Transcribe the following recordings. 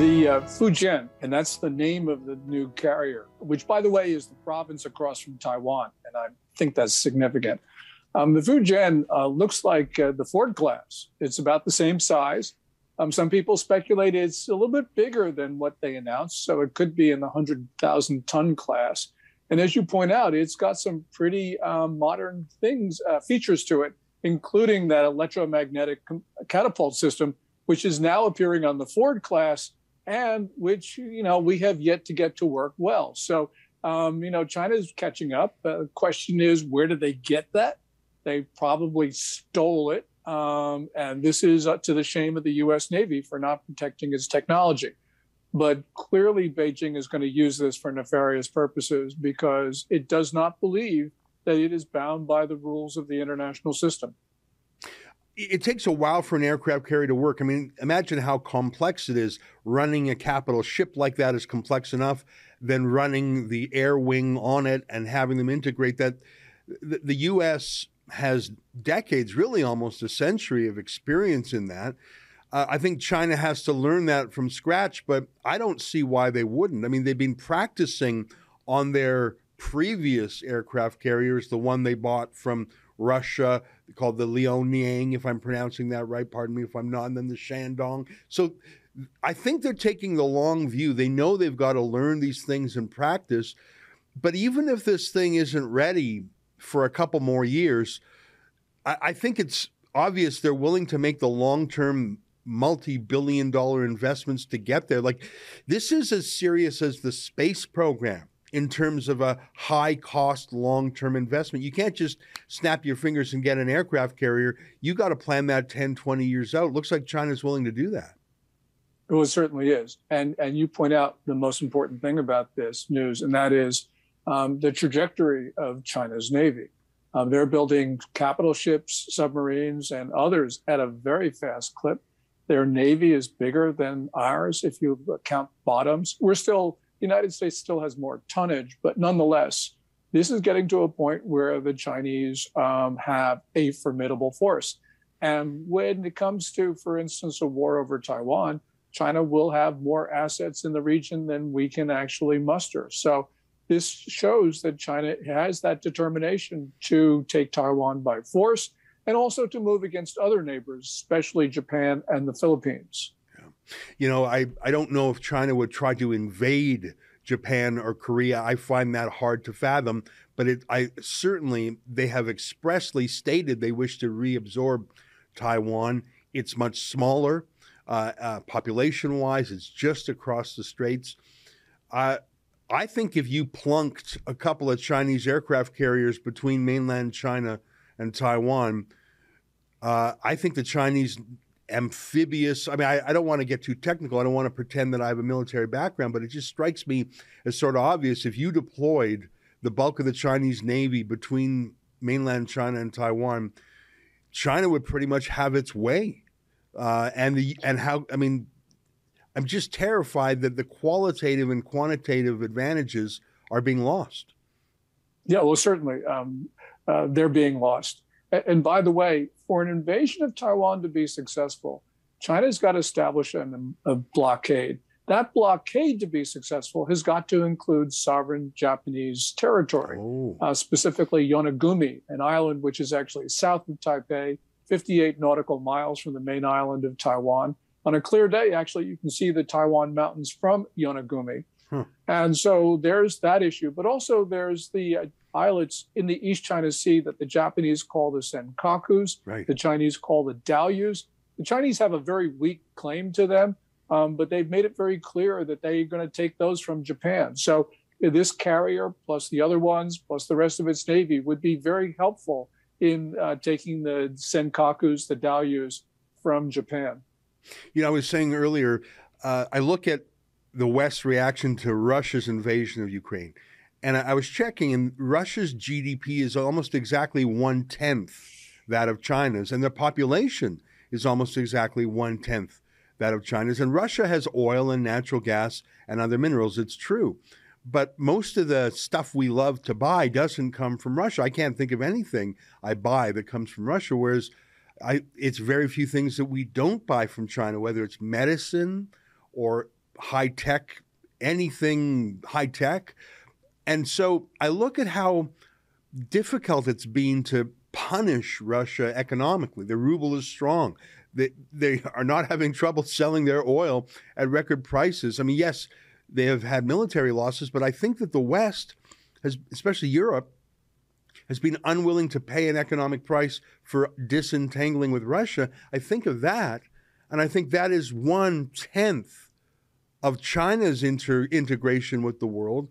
The uh, Fujian, and that's the name of the new carrier, which, by the way, is the province across from Taiwan, and I think that's significant. Um, the Fujian uh, looks like uh, the Ford class. It's about the same size. Um, some people speculate it's a little bit bigger than what they announced, so it could be in the 100,000 ton class. And as you point out, it's got some pretty um, modern things, uh, features to it, including that electromagnetic catapult system, which is now appearing on the Ford class and which you know we have yet to get to work well. So um, you know China's catching up. Uh, the question is, where did they get that? They probably stole it, um, and this is to the shame of the U.S. Navy for not protecting its technology. But clearly, Beijing is going to use this for nefarious purposes because it does not believe that it is bound by the rules of the international system it takes a while for an aircraft carrier to work. I mean, imagine how complex it is. Running a capital ship like that is complex enough. Then running the air wing on it and having them integrate that. The, U.S. has decades, really almost a century of experience in that. Uh, I think China has to learn that from scratch, but I don't see why they wouldn't. I mean, they've been practicing on their previous aircraft carriers, the one they bought from Russia, called the Liaoning, if I'm pronouncing that right. Pardon me if I'm not. And then the Shandong. So I think they're taking the long view. They know they've got to learn these things in practice. But even if this thing isn't ready for a couple more years, I, I think it's obvious they're willing to make the long term multi billion dollar investments to get there. Like, this is as serious as the space program in terms of a high cost long term investment. You can't just snap your fingers and get an aircraft carrier. You got to plan that 10, 20 years out. Looks like China's willing to do that. Well, it certainly is. And, and you point out the most important thing about this news, and that is um, the trajectory of China's Navy. Um, they're building capital ships, submarines, and others at a very fast clip. Their Navy is bigger than ours if you count bottoms. We're still the United States still has more tonnage, but nonetheless, this is getting to a point where the Chinese um, have a formidable force. And when it comes to, for instance, a war over Taiwan, China will have more assets in the region than we can actually muster. So this shows that China has that determination to take Taiwan by force and also to move against other neighbors, especially Japan and the Philippines. You know, I, I don't know if China would try to invade Japan or Korea. I find that hard to fathom, but it, I certainly they have expressly stated they wish to reabsorb Taiwan. It's much smaller uh, uh, population wise. It's just across the straits. Uh, I think if you plunked a couple of Chinese aircraft carriers between mainland China and Taiwan, uh, I think the Chinese amphibious. I mean, I, I don't want to get too technical. I don't want to pretend that I have a military background, but it just strikes me as sort of obvious if you deployed the bulk of the Chinese Navy between mainland China and Taiwan, China would pretty much have its way. Uh, and the and how I mean, I'm just terrified that the qualitative and quantitative advantages are being lost. Yeah, well, certainly um, uh, they're being lost. And by the way, for an invasion of Taiwan to be successful, China's got to establish an, a blockade. That blockade to be successful has got to include sovereign Japanese territory, oh. uh, specifically Yonaguni, an island which is actually south of Taipei, 58 nautical miles from the main island of Taiwan. On a clear day, actually, you can see the Taiwan mountains from Yonaguni. Hmm. And so there's that issue. But also there's the uh, islets in the East China Sea that the Japanese call the Senkakus, right. the Chinese call the Diaoyus. The Chinese have a very weak claim to them, um, but they've made it very clear that they're going to take those from Japan. So this carrier, plus the other ones, plus the rest of its navy, would be very helpful in uh, taking the Senkakus, the Diaoyus from Japan. You know, I was saying earlier, uh, I look at the West's reaction to Russia's invasion of Ukraine. And I was checking, and Russia's GDP is almost exactly one tenth that of China's, and their population is almost exactly one tenth that of China's. And Russia has oil and natural gas and other minerals. It's true. But most of the stuff we love to buy doesn't come from Russia. I can't think of anything I buy that comes from Russia, whereas I, it's very few things that we don't buy from China, whether it's medicine or high tech, anything high tech. And so I look at how difficult it's been to punish Russia economically. The ruble is strong. They, they are not having trouble selling their oil at record prices. I mean, yes, they have had military losses, but I think that the West has, especially Europe, has been unwilling to pay an economic price for disentangling with Russia. I think of that, and I think that is one tenth of China's inter- integration with the world.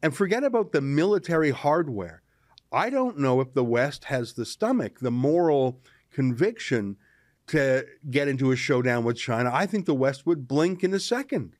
And forget about the military hardware. I don't know if the West has the stomach, the moral conviction to get into a showdown with China. I think the West would blink in a second.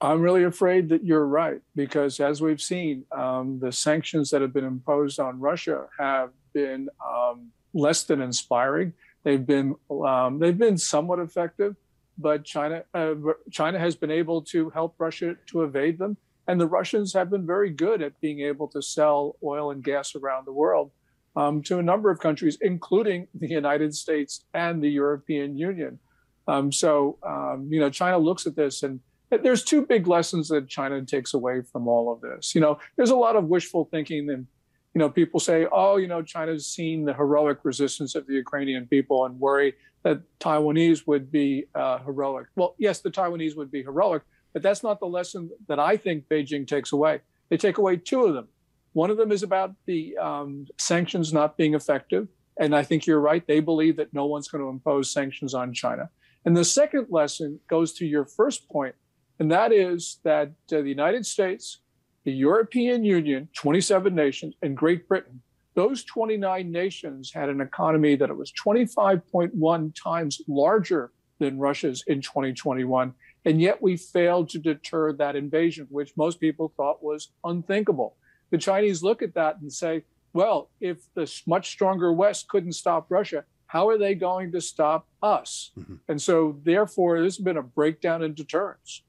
I'm really afraid that you're right because, as we've seen, um, the sanctions that have been imposed on Russia have been um, less than inspiring. They've been um, they've been somewhat effective, but China uh, China has been able to help Russia to evade them, and the Russians have been very good at being able to sell oil and gas around the world um, to a number of countries, including the United States and the European Union. Um, so um, you know, China looks at this and there's two big lessons that China takes away from all of this. You know, there's a lot of wishful thinking and you know, people say, oh, you know, China's seen the heroic resistance of the Ukrainian people and worry that Taiwanese would be uh, heroic. Well, yes, the Taiwanese would be heroic, but that's not the lesson that I think Beijing takes away. They take away two of them. One of them is about the um, sanctions not being effective. And I think you're right. They believe that no one's going to impose sanctions on China. And the second lesson goes to your first point and that is that uh, the United States, the European Union, 27 nations, and Great Britain, those 29 nations had an economy that it was 25.1 times larger than Russia's in 2021. And yet we failed to deter that invasion, which most people thought was unthinkable. The Chinese look at that and say, well, if the much stronger West couldn't stop Russia, how are they going to stop us? Mm-hmm. And so, therefore, this has been a breakdown in deterrence.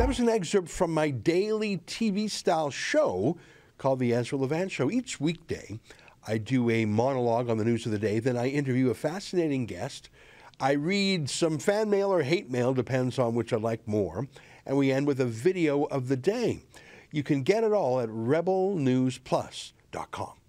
That was an excerpt from my daily TV style show called The Ezra Levant Show. Each weekday, I do a monologue on the news of the day, then I interview a fascinating guest. I read some fan mail or hate mail, depends on which I like more, and we end with a video of the day. You can get it all at rebelnewsplus.com.